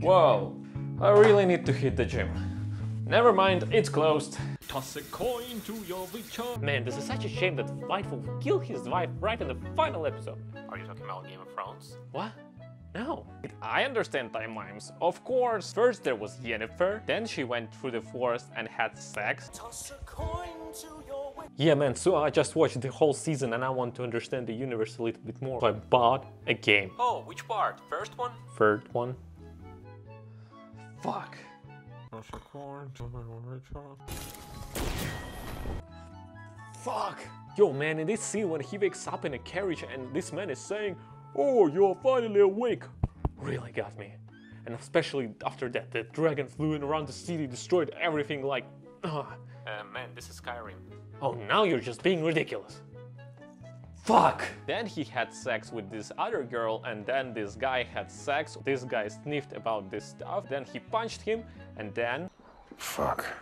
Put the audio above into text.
Whoa, I really need to hit the gym. Never mind, it's closed. Toss a coin to your Witcher. Man, this is such a shame that Fightful killed his wife right in the final episode. Are you talking about Game of Thrones? What? No. I understand timelines. Of course, first there was Yennefer, then she went through the forest and had sex. Yeah man, so I just watched the whole season and I want to understand the universe a little bit more. So I bought a game. Oh, which part? First one? Third one. Fuck. Toss a coin to your Witcher. Fuck! Yo man, in this scene when he wakes up in a carriage and this man is saying, Oh, you're finally awake, really got me. And especially after that, the dragon flew in around the city, destroyed everything like, ugh. Uh, man, this is Skyrim. Oh, now you're just being ridiculous. Fuck! Then he had sex with this other girl, and then this guy had sex. This guy sniffed about this stuff, then he punched him, and then. Fuck.